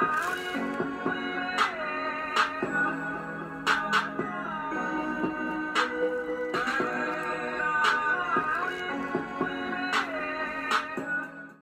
Wow.